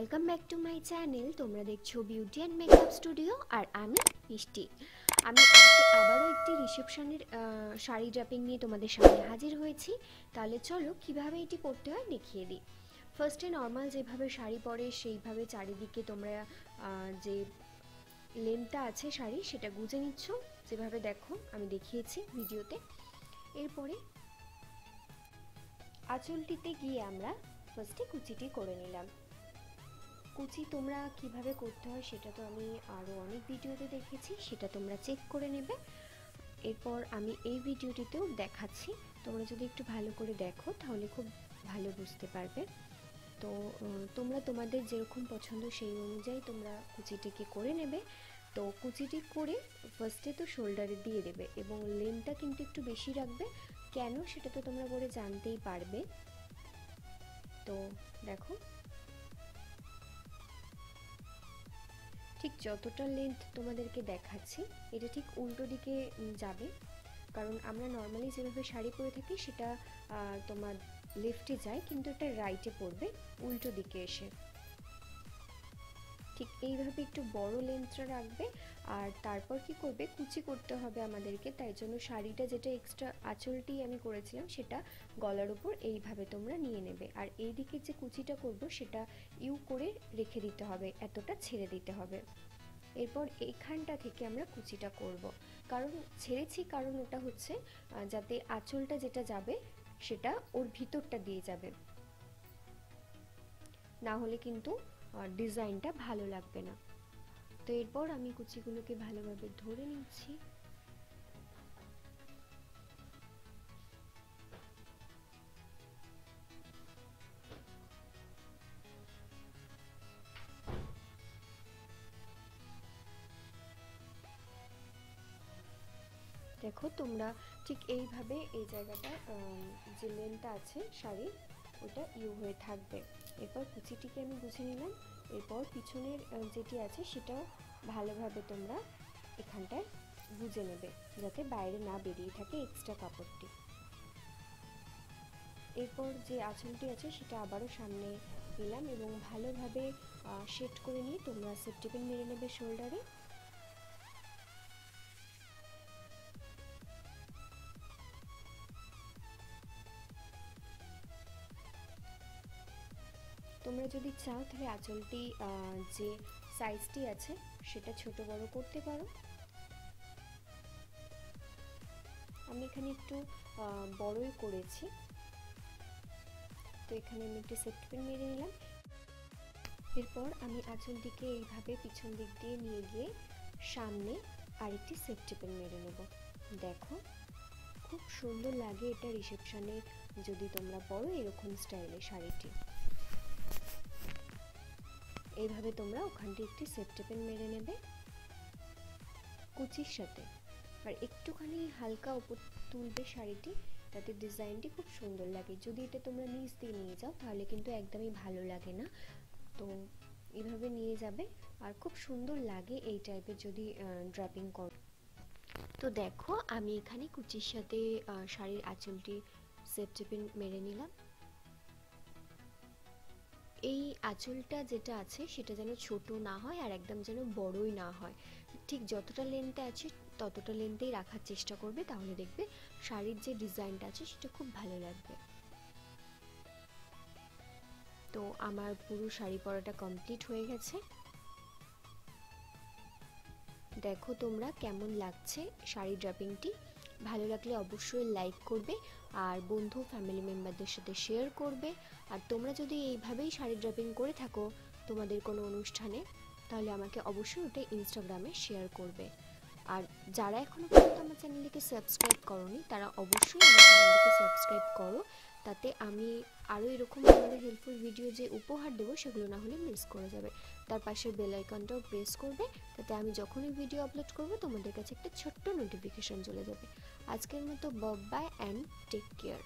Welcome back to my channel তোমরা দেখছ beauty and makeup studio আর আমি মিষ্টি। আমি আজকে আবারও একটি রিসেপশনের শাড়ি ড্রাপিং নিয়ে তোমাদের সামনে হাজির হয়েছি। তাহলে চলো কীভাবে এটি করতে হয় দেখিয়ে দিই। ফার্স্টে নর্মাল যেভাবে শাড়ি পরে, সেইভাবে চারিদিকে তোমরা যে লেনটা আছে শাড়ি, সেটা গুজে নিচ্ছ। যেভাবে দেখো, আমি দেখিয়েছি ভিডিওতে। এরপরে আঁচলটিতে গিয়ে আমরা ফার্স্টে কুচিটি করে নিলাম। কুচি তোমরা কীভাবে করতে হয় সেটা তো আমি আরও অনেক ভিডিওতে দেখেছি, সেটা তোমরা চেক করে নেবে। এরপর আমি এই ভিডিওটিতেও দেখাচ্ছি। তোমরা যদি একটু ভালো করে দেখো, তাহলে খুব ভালো বুঝতে পারবে। তো তোমরা তোমাদের যেরকম পছন্দ সেই অনুযায়ী তোমরা কুচিটিকে করে নেবে। তো কুচিটি করে ফার্স্টে তো শোল্ডারে দিয়ে দেবে এবং লেনটা কিন্তু একটু বেশি রাখবে। কেন সেটা তো তোমরা পরে জানতেই পারবে। তো দেখো। ঠিক যতটা লেন্থ তোমাদেরকে দেখাচ্ছি, এটা ঠিক উল্টো দিকে যাবে। কারণ আমরা নর্মালি যেভাবে শাড়ি পরে থাকি, সেটা তোমার লেফটে যায়, কিন্তু এটা রাইটে পড়বে, উল্টো দিকে এসে। ঠিক এইভাবে একটু বড় লেন্থটা রাখবে আর তারপর কি করবে? কুচি করতে হবে আমাদেরকে, তাই জন্য শাড়িটা যেটা এক্সট্রা আঁচলটি আমি করেছিলাম সেটা গলার উপর এইভাবে তোমরা নিয়ে নেবে। আর এই দিকে যে কুচিটা করব সেটা ইউ করে রেখে দিতে হবে, এতটা ছেড়ে দিতে হবে। এরপর এইখানটা থেকে আমরা কুচিটা করব। কারণ ছেড়েছি কারণ ওটা হচ্ছে যাতে আঁচলটা যেটা যাবে সেটা ওর ভিতরটা দিয়ে যাবে। না হলে কিন্তু ডিজাইনটা ভালো লাগবে না। তো এরপর আমি কুচিগুলোকে ভালোভাবে ধরে নিচ্ছি। দেখো তোমরা ঠিক এইভাবে এই জায়গাটা যে লেনটা আছে শাড়ির ওটা ইউ হয়ে থাকবে। এরপর কুচিটিকে আমি বুঝে নিলাম। এরপর পিছনের যেটি আছে সেটাও ভালোভাবে তোমরা এখানটায় বুঝে নেবে, যাতে বাইরে না বেরিয়ে থাকে এক্সট্রা কাপড়টি। এরপর যে আঁচলটি আছে সেটা আবারও সামনে নিলাম এবং ভালোভাবে সেট করে নিয়ে তোমরা সেফটিপিন মেরে নেবে শোল্ডারে তোমরা যদি চাও, তাহলে আঁচলটি যে সাইজটি আছে, সেটা ছোট বড় করতে পারো। আমি এখানে একটু বড়ই করেছি। তো এখানে আমি একটু সেফটি পিন মেরে নিলাম। এরপর আমি আঁচলটিকে এইভাবে পিছন দিক দিয়ে নিয়ে গিয়ে সামনে আরেকটি সেফটি পিন মেরে নেব। দেখো, খুব সুন্দর লাগে এটা রিসেপশনে যদি তোমরা পরো এরকম স্টাইলে শাড়িটি। এইভাবে তোমরা ওখানটি একটি সেফটি পেন মেরে নেবে। কুচির সাথে। আর একটুখানি হালকা উপর তুলবে শাড়িটি, তাতে ডিজাইনটি খুব সুন্দর লাগে। যদি এটা তোমরা নিচ দিয়ে নিয়ে যাও, তাহলে কিন্তু একদমই ভালো লাগে না। তো এভাবে নিয়ে যাবে। আর খুব সুন্দর লাগে এই টাইপের যদি ড্রাপিং করো তো দেখো, আমি এখানে কুচির সাথে শাড়ির আঁচলটি পিন মেরে নিলাম। এই আঁচলটা যেটা আছে সেটা যেন ছোট না হয় আর একদম যেন বড়ই না হয়। ঠিক যতটা লেন্থে আছে ততটা লেন্থেই রাখার চেষ্টা করবে, তাহলে দেখবে শাড়ির যে ডিজাইনটা আছে সেটা খুব ভালো লাগবে। তো আমার পুরো শাড়ি পরাটা কমপ্লিট হয়ে গেছে। দেখো তোমরা কেমন লাগছে শাড়ি ড্রাপিংটি ভালো লাগলে অবশ্যই লাইক করবে আর বন্ধু ফ্যামিলি মেম্বারদের সাথে শেয়ার করবে। আর তোমরা যদি এইভাবেই শাড়ি ড্রপিং করে থাকো তোমাদের কোনো অনুষ্ঠানে, তাহলে আমাকে অবশ্যই ওটা ইনস্টাগ্রামে শেয়ার করবে। আর যারা এখনও পর্যন্ত আমার চ্যানেলটিকে সাবস্ক্রাইব করনি, তারা অবশ্যই আমার চ্যানেলটিকে সাবস্ক্রাইব করো। তাতে আমি আরও এরকম ধরনের হেল্পফুল ভিডিও যে উপহার দেবো, সেগুলো না হলে মিস করে যাবে। তার পাশের বেল আইকনটাও প্রেস করবে, তাতে আমি যখনই ভিডিও আপলোড করব, তোমাদের কাছে একটা ছোট্ট নোটিফিকেশান চলে যাবে। আজকের মতো বাই অ্যান্ড টেক কেয়ার